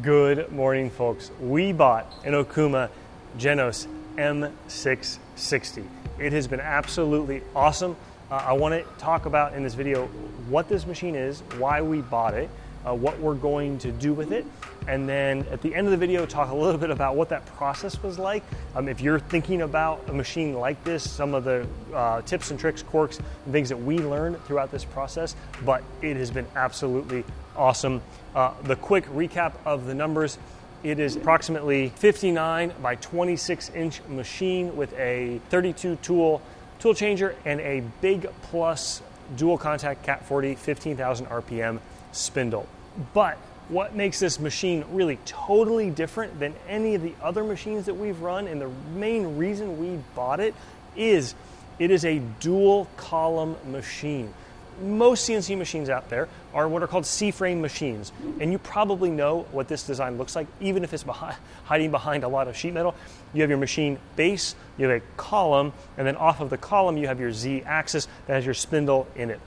Good morning, folks. We bought an Okuma Genos M660. It has been absolutely awesome. Uh, I want to talk about in this video what this machine is, why we bought it, uh, what we're going to do with it, and then at the end of the video, talk a little bit about what that process was like. Um, if you're thinking about a machine like this, some of the uh, tips and tricks, quirks, and things that we learned throughout this process, but it has been absolutely awesome. Uh, the quick recap of the numbers it is approximately 59 by 26 inch machine with a 32 tool tool changer and a Big Plus dual contact Cat 40 15,000 RPM spindle. But what makes this machine really totally different than any of the other machines that we've run, and the main reason we bought it is it is a dual column machine most CNC machines out there are what are called C-frame machines, and you probably know what this design looks like, even if it's behind, hiding behind a lot of sheet metal. You have your machine base, you have a column, and then off of the column you have your Z-axis that has your spindle in it.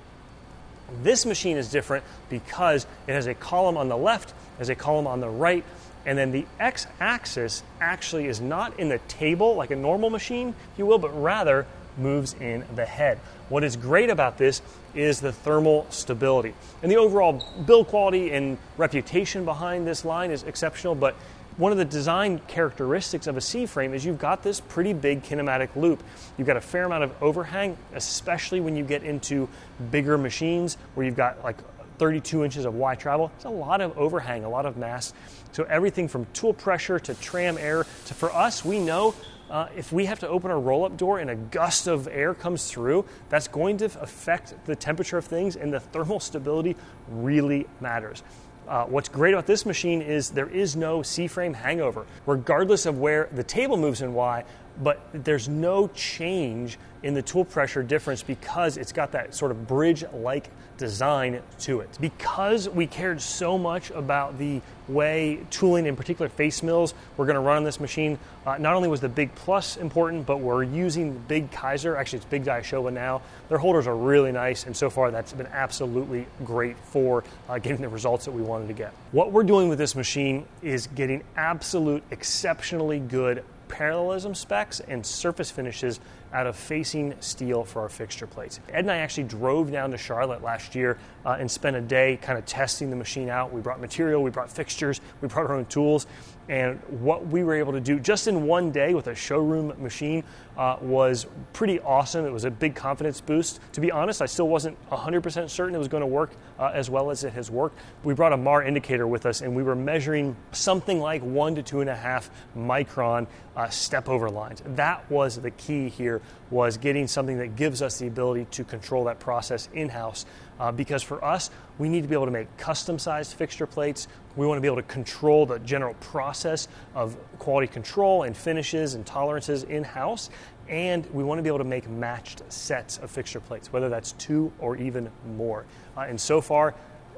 This machine is different because it has a column on the left, has a column on the right, and then the x-axis actually is not in the table like a normal machine, if you will, but rather moves in the head. What is great about this is the thermal stability. And the overall build quality and reputation behind this line is exceptional, but one of the design characteristics of a C frame is you've got this pretty big kinematic loop. You've got a fair amount of overhang, especially when you get into bigger machines where you've got like 32 inches of Y travel. It's a lot of overhang, a lot of mass. So everything from tool pressure to tram air to for us, we know uh, if we have to open a roll up door and a gust of air comes through, that's going to affect the temperature of things, and the thermal stability really matters. Uh, what's great about this machine is there is no C frame hangover, regardless of where the table moves and why, but there's no change in the tool pressure difference because it's got that sort of bridge like design to it. Because we cared so much about the way tooling, in particular face mills, we're going to run on this machine, uh, not only was the Big Plus important, but we're using Big Kaiser. Actually, it's Big Daishowa now. Their holders are really nice, and so far that's been absolutely great for uh, getting the results that we wanted to get. What we're doing with this machine is getting absolute, exceptionally good parallelism specs and surface finishes out of facing steel for our fixture plates. Ed and I actually drove down to Charlotte last year uh, and spent a day kind of testing the machine out. We brought material, we brought fixtures, we brought our own tools, and what we were able to do just in one day with a showroom machine uh, was pretty awesome. It was a big confidence boost. To be honest, I still wasn't 100% certain it was going to work uh, as well as it has worked. We brought a Mahr indicator with us and we were measuring something like one to two and a half micron uh, step over lines. That was the key here was getting something that gives us the ability to control that process in-house uh, because for us, we need to be able to make custom sized fixture plates. We want to be able to control the general process of quality control and finishes and tolerances in house. And we want to be able to make matched sets of fixture plates, whether that's two or even more. Uh, and so far,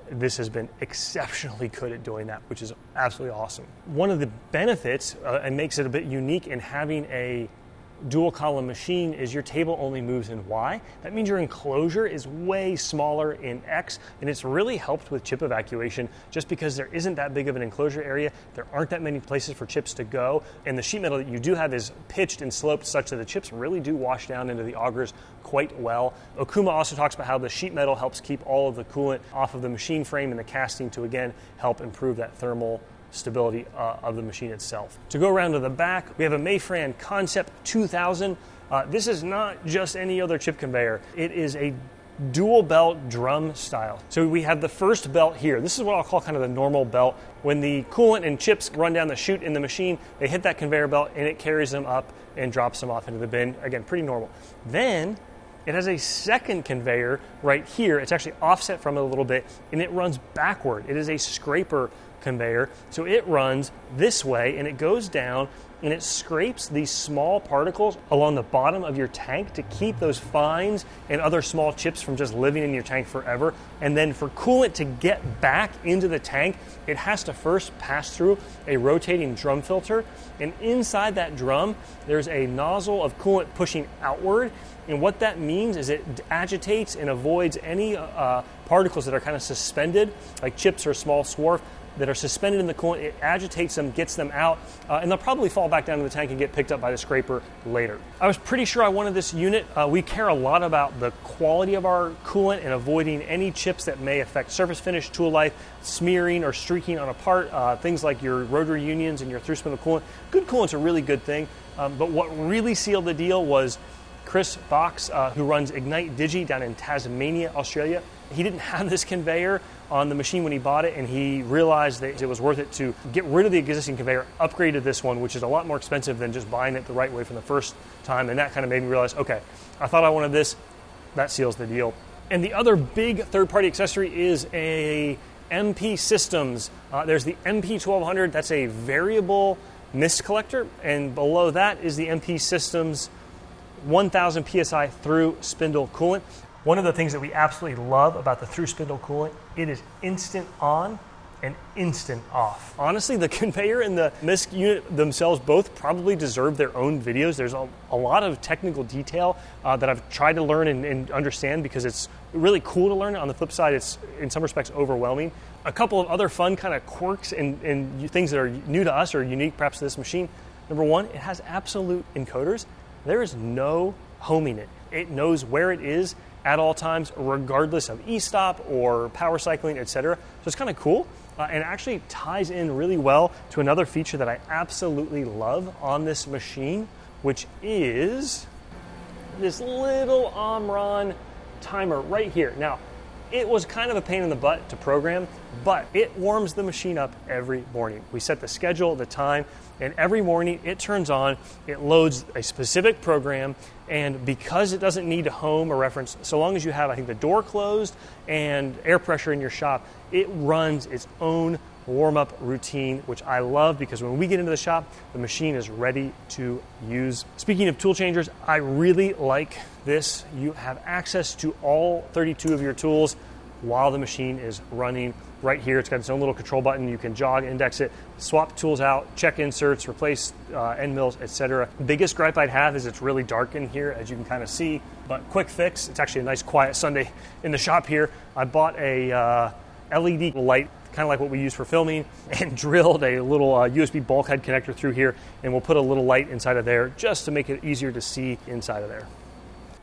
this has been exceptionally good at doing that, which is absolutely awesome. One of the benefits uh, and makes it a bit unique in having a dual column machine is your table only moves in Y. That means your enclosure is way smaller in X, and it's really helped with chip evacuation just because there isn't that big of an enclosure area. There aren't that many places for chips to go, and the sheet metal that you do have is pitched and sloped such that the chips really do wash down into the augers quite well. Okuma also talks about how the sheet metal helps keep all of the coolant off of the machine frame and the casting to again help improve that thermal stability uh, of the machine itself. To go around to the back, we have a Mayfran ConSep 2000. Uh, this is not just any other chip conveyor. It is a dual belt drum style. So we have the first belt here. This is what I'll call kind of the normal belt. When the coolant and chips run down the chute in the machine, they hit that conveyor belt and it carries them up and drops them off into the bin. Again, pretty normal. Then it has a second conveyor right here. It's actually offset from it a little bit and it runs backward. It is a scraper conveyor. So it runs this way and it goes down and it scrapes these small particles along the bottom of your tank to keep those fines and other small chips from just living in your tank forever. And then for coolant to get back into the tank, it has to first pass through a rotating drum filter. And inside that drum, there's a nozzle of coolant pushing outward. And what that means is it agitates and avoids any uh, particles that are kind of suspended, like chips or small swarf, that are suspended in the coolant. It agitates them, gets them out, uh, and they'll probably fall back down in the tank and get picked up by the scraper later. I was pretty sure I wanted this unit. Uh, we care a lot about the quality of our coolant and avoiding any chips that may affect surface finish, tool life, smearing or streaking on a part, uh, things like your rotary unions and your through spindle coolant. Good coolant's a really good thing, um, but what really sealed the deal was Chris Box, uh, who runs Ignite Digi down in Tasmania, Australia. He didn't have this conveyor on the machine when he bought it, and he realized that it was worth it to get rid of the existing conveyor, upgrade to this one, which is a lot more expensive than just buying it the right way from the first time. And that kind of made me realize okay, I thought I wanted this, that seals the deal. And the other big third party accessory is a MP Systems. Uh, there's the MP1200, that's a variable mist collector, and below that is the MP Systems 1000 psi through spindle coolant. One of the things that we absolutely love about the through spindle coolant, it is instant on and instant off. Honestly, the conveyor and the MISC unit themselves both probably deserve their own videos. There's a, a lot of technical detail uh, that I've tried to learn and, and, understand because it's really cool to learn. On the flip side, it's in some respects overwhelming. A couple of other fun kind of quirks and, and things that are new to us or unique perhaps to this machine. Number one, it has absolute encoders. There is no homing it. It knows where it is at all times, regardless of e-stop or power cycling, etc. So it's kind of cool. Uh, and actually ties in really well to another feature that I absolutely love on this machine, which is this little Omron timer right here. Now, it was kind of a pain in the butt to program, but it warms the machine up every morning. We set the schedule, the time, and every morning it turns on, it loads a specific program, and because it doesn't need to home or reference, so long as you have, I think, the door closed and air pressure in your shop, it runs its own warm up routine, which I love because when we get into the shop, the machine is ready to use. Speaking of tool changers, I really like this. You have access to all 32 of your tools while the machine is running right here. It's got its own little control button. You can jog, index it, swap tools out, check inserts, replace uh, end mills, etc. Biggest gripe I'd have is it's really dark in here, as you can kind of see. But quick fix. It's actually a nice quiet Sunday in the shop here. I bought a uh, LED light kind of like what we use for filming, and drilled a little uh, USB bulkhead connector through here, and we'll put a little light inside of there just to make it easier to see inside of there.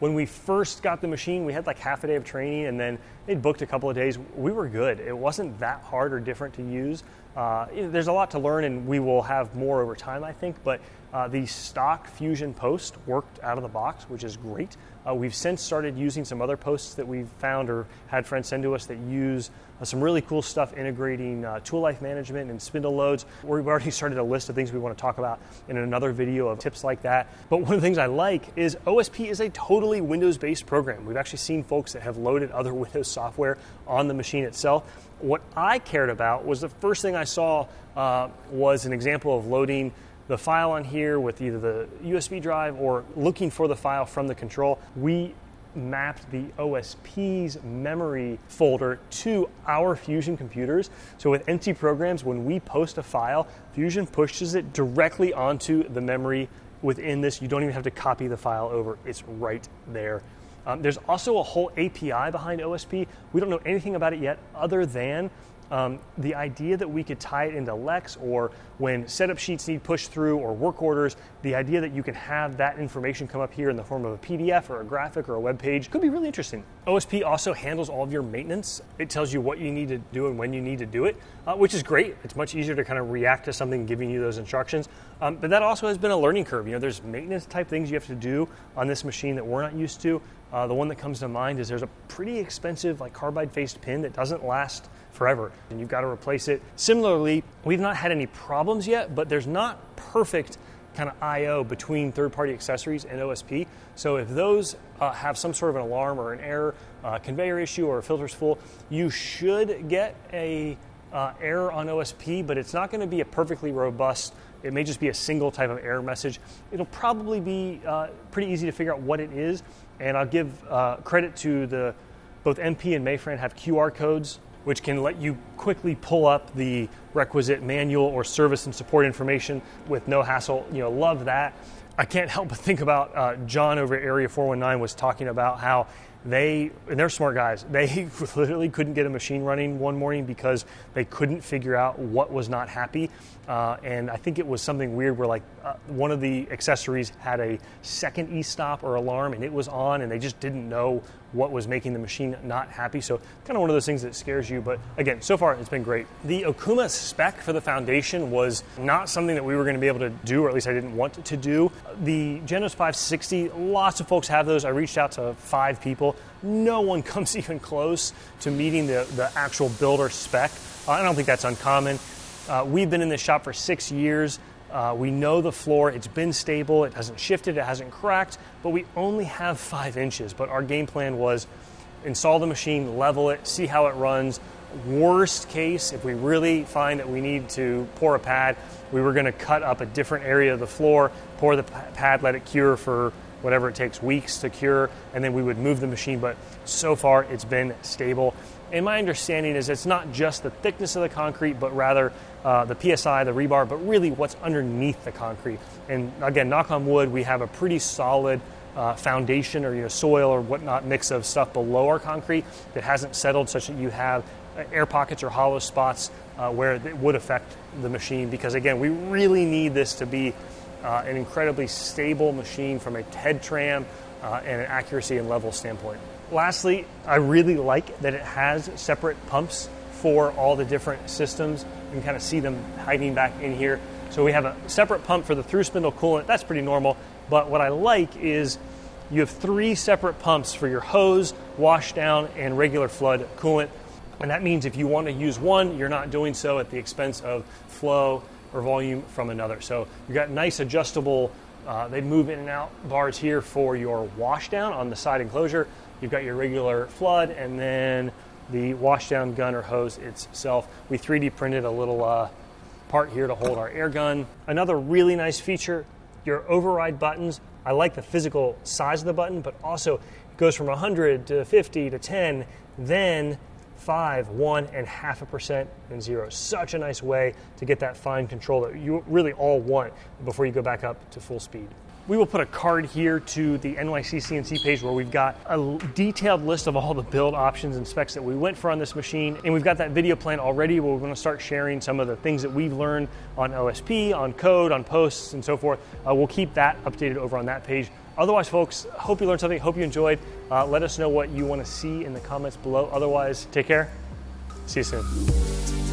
When we first got the machine, we had like half a day of training, and then they'd booked a couple of days. We were good. It wasn't that hard or different to use. Uh, there's a lot to learn, and we will have more over time, I think. But uh, the stock Fusion post worked out of the box, which is great. Uh, we've since started using some other posts that we've found or had friends send to us that use uh, some really cool stuff integrating uh, tool life management and spindle loads. We've already started a list of things we want to talk about in another video of tips like that. But one of the things I like is OSP is a totally Windows based program. We've actually seen folks that have loaded other Windows software on the machine itself. What I cared about was the first thing I saw uh, was an example of loading the file on here with either the USB drive or looking for the file from the control. We mapped the OSP's memory folder to our Fusion computers. So with NT programs, when we post a file, Fusion pushes it directly onto the memory within this. You don't even have to copy the file over, it's right there. Um, there's also a whole API behind OSP. We don't know anything about it yet, other than um, the idea that we could tie it into Lex or when setup sheets need pushed through or work orders, the idea that you can have that information come up here in the form of a PDF or a graphic or a web page could be really interesting. OSP also handles all of your maintenance. It tells you what you need to do and when you need to do it, uh, which is great. It's much easier to kind of react to something giving you those instructions. Um, but that also has been a learning curve. You know, there's maintenance type things you have to do on this machine that we're not used to. Uh, the one that comes to mind is there's a pretty expensive like carbide faced pin that doesn't last forever and you've got to replace it. Similarly, we've not had any problems yet, but there's not perfect kind of I/O between third-party accessories and OSP. So if those uh, have some sort of an alarm or an error, uh, conveyor issue, or a filter's full, you should get a uh, error on OSP, but it's not going to be a perfectly robust. It may just be a single type of error message. It'll probably be uh, pretty easy to figure out what it is, and I'll give uh, credit to the both MP and Mayfran have QR codes which can let you quickly pull up the requisite manual or service and support information with no hassle. You know, love that. I can't help but think about uh, John over Area 419 was talking about how they and they're smart guys. They literally couldn't get a machine running one morning because they couldn't figure out what was not happy. Uh, and I think it was something weird where like uh, one of the accessories had a second e-stop or alarm and it was on and they just didn't know what was making the machine not happy. So kind of one of those things that scares you. But again, so far it's been great. The Okuma spec for the foundation was not something that we were going to be able to do, or at least I didn't want to do. The Genos 560, lots of folks have those. I reached out to five people. No one comes even close to meeting the, the actual builder spec. I don't think that's uncommon. Uh, we've been in this shop for six years. Uh, we know the floor, it's been stable, it hasn't shifted, it hasn't cracked, but we only have five inches. But our game plan was install the machine, level it, see how it runs. Worst case, if we really find that we need to pour a pad, we were going to cut up a different area of the floor, pour the pad, let it cure for whatever it takes weeks to cure, and then we would move the machine. But so far, it's been stable. And my understanding is it's not just the thickness of the concrete, but rather uh, the PSI, the rebar, but really what's underneath the concrete. And again, knock on wood, we have a pretty solid uh, foundation or you know, soil or whatnot mix of stuff below our concrete that hasn't settled such that you have uh, air pockets or hollow spots uh, where it would affect the machine because again we really need this to be uh, an incredibly stable machine from a TED tram uh, and an accuracy and level standpoint. Lastly i really like that it has separate pumps for all the different systems. You can kind of see them hiding back in here. So we have a separate pump for the through spindle coolant. That's pretty normal. But what I like is you have three separate pumps for your hose, washdown, and regular flood coolant. And that means if you want to use one, you're not doing so at the expense of flow or volume from another. So you've got nice adjustable, uh, they move in and out bars here for your washdown on the side enclosure. You've got your regular flood and then the washdown gun or hose itself. We 3D printed a little uh, part here to hold our air gun. Another really nice feature your override buttons. I like the physical size of the button, but also it goes from 100 to 50 to 10, then 5, 1, and half a percent and 0. Such a nice way to get that fine control that you really all want before you go back up to full speed. We will put a card here to the NYC CNC page where we've got a detailed list of all the build options and specs that we went for on this machine. And we've got that video plan already where we're going to start sharing some of the things that we've learned on OSP, on code, on posts, and so forth. Uh, we'll keep that updated over on that page. Otherwise, folks, hope you learned something. Hope you enjoyed. Uh, let us know what you want to see in the comments below. Otherwise, take care. See you soon.